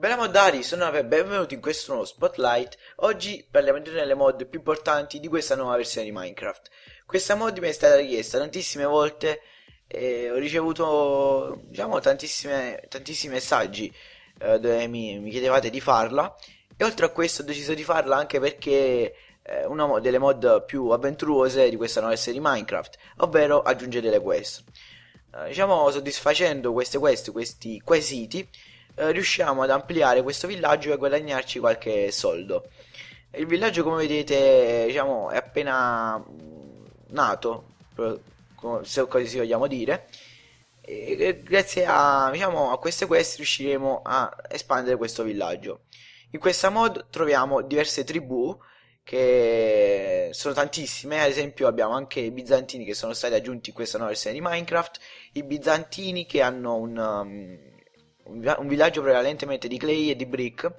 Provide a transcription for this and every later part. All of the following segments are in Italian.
Bella moddari, sono benvenuti in questo nuovo Spotlight. Oggi parliamo di una delle mod più importanti di questa nuova versione di Minecraft. Questa mod mi è stata richiesta tantissime volte e ho ricevuto, diciamo, tantissimi messaggi eh, dove mi, mi, chiedevate di farla. E oltre a questo ho deciso di farla anche perché è una delle mod più avventurose di questa nuova versione di Minecraft, ovvero aggiungere delle quest. Eh, diciamo, soddisfacendo queste quest, questi quesiti eh, riusciamo ad ampliare questo villaggio e guadagnarci qualche soldo. Il villaggio, come vedete, diciamo, è appena mm, nato, se così vogliamo dire. E grazie a, diciamo, a queste quest riusciremo a espandere questo villaggio. In questa mod troviamo diverse tribù che sono tantissime, ad esempio abbiamo anche i bizantini che sono stati aggiunti in questa nuova versione di Minecraft, i bizantini che hanno un, um, un villaggio prevalentemente di clay e di brick,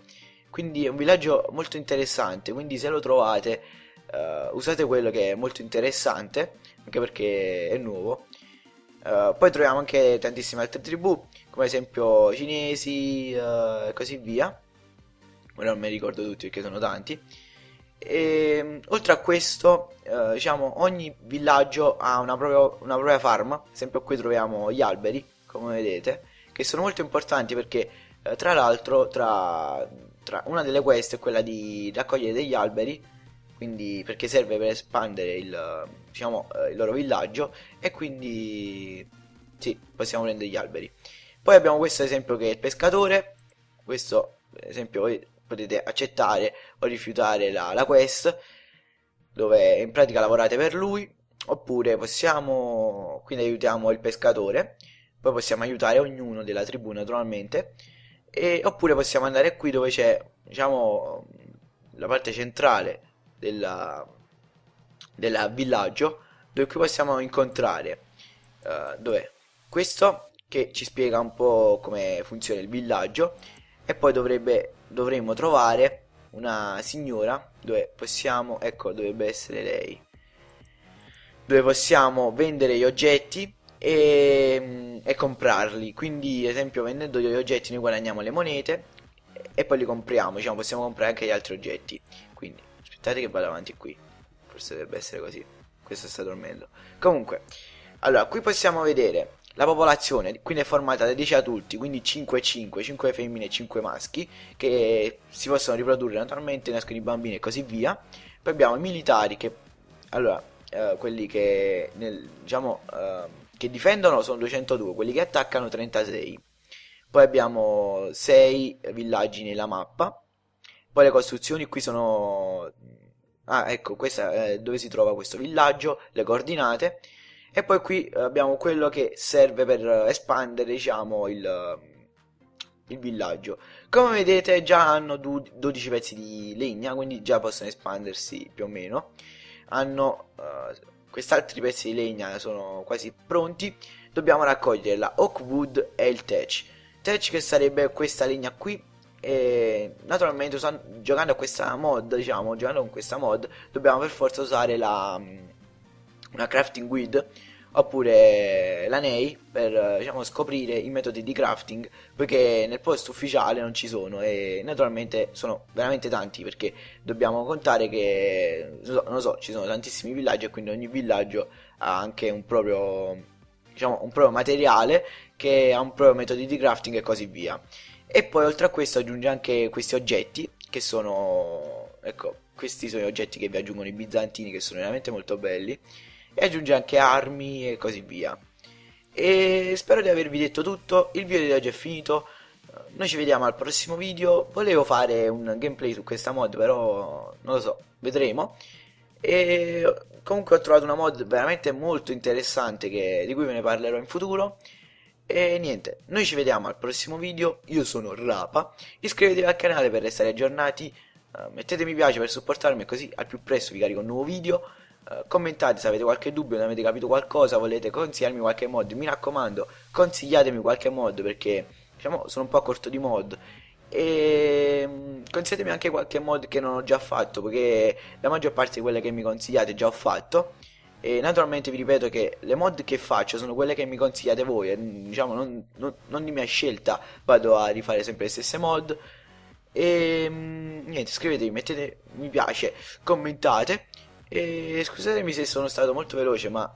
quindi è un villaggio molto interessante, quindi se lo trovate uh, usate quello che è molto interessante, anche perché è nuovo. Uh, poi troviamo anche tantissime altre tribù, come ad esempio cinesi uh, e così via. Ora non mi ricordo tutti perché sono tanti. E, oltre a questo, uh, diciamo, ogni villaggio ha una propria, una propria farm. Esempio qui troviamo gli alberi, come vedete che sono molto importanti perché eh, tra l'altro tra, tra, una delle queste è quella di raccogliere degli alberi quindi perché serve per espandere il, diciamo, eh, il loro villaggio e quindi sì, possiamo prendere gli alberi. Poi abbiamo questo esempio che è il pescatore questo esempio voi potete accettare o rifiutare la, la quest dove in pratica lavorate per lui oppure possiamo quindi aiutiamo il pescatore poi possiamo aiutare ognuno della tribù naturalmente, e, oppure possiamo andare qui dove c'è, diciamo, la parte centrale del villaggio, dove qui possiamo incontrare, uh, dove questo che ci spiega un po' come funziona il villaggio, e poi dovrebbe, dovremmo trovare una signora dove possiamo, ecco, dovrebbe essere lei, dove possiamo vendere gli oggetti e, e comprarli. Quindi, ad esempio, vendendo gli oggetti noi guadagniamo le monete e poi li compriamo. Diciamo, possiamo comprare anche gli altri oggetti. Quindi, aspettate che vado avanti qui. Forse dovrebbe essere così. Questo sta dormendo. Comunque, allora, qui possiamo vedere la popolazione, quindi è formata da 10 adulti, quindi 5 e 5, 5 femmine e 5 maschi, che si possono riprodurre naturalmente, nascono i bambini e così via. Poi abbiamo i militari che, allora, eh, quelli che, nel, diciamo, eh, che difendono sono 202, quelli che attaccano 36. Poi abbiamo 6 villaggi nella mappa. Poi le costruzioni qui sono... Ah, ecco, questa è dove si trova questo villaggio, le coordinate. E poi qui abbiamo quello che serve per espandere, diciamo, il, il villaggio. Come vedete già hanno 12 pezzi di legna, quindi già possono espandersi più o meno. Hanno uh, questi altri pezzi di legna sono quasi pronti, dobbiamo raccogliere la oak e il thatch. Thatch che sarebbe questa legna qui e naturalmente usando, giocando a questa mod, diciamo, giocando con questa mod, dobbiamo per forza usare la una crafting guide oppure la NEI per diciamo, scoprire i metodi di crafting poiché nel post ufficiale non ci sono e naturalmente sono veramente tanti perché dobbiamo contare che non so ci sono tantissimi villaggi e quindi ogni villaggio ha anche un proprio diciamo un proprio materiale che ha un proprio metodo di crafting e così via. E poi oltre a questo aggiunge anche questi oggetti che sono ecco questi sono gli oggetti che vi aggiungono i bizantini che sono veramente molto belli e aggiunge anche armi e così via. E spero di avervi detto tutto, il video di oggi è finito, noi ci vediamo al prossimo video, volevo fare un gameplay su questa mod però non lo so, vedremo. E comunque ho trovato una mod veramente molto interessante che, di cui ve ne parlerò in futuro. E niente, noi ci vediamo al prossimo video, io sono Rapa, iscrivetevi al canale per restare aggiornati, uh, mettete mi piace per supportarmi così al più presto vi carico un nuovo video. Uh, commentate se avete qualche dubbio, non avete capito qualcosa, volete consigliarmi qualche mod. Mi raccomando, consigliatemi qualche mod perché diciamo sono un po' a corto di mod. E um, consigliatemi anche qualche mod che non ho già fatto, perché la maggior parte di quelle che mi consigliate già ho fatto. e naturalmente vi ripeto che le mod che faccio sono quelle che mi consigliate voi e, diciamo non, non, non di mia scelta vado a rifare sempre le stesse mod e mm, niente iscrivetevi mettete mi piace commentate e scusatemi se sono stato molto veloce ma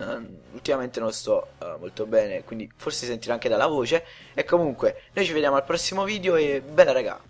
uh, ultimamente non sto uh, molto bene quindi forse sentirò anche dalla voce. E comunque noi ci vediamo al prossimo video e bella raga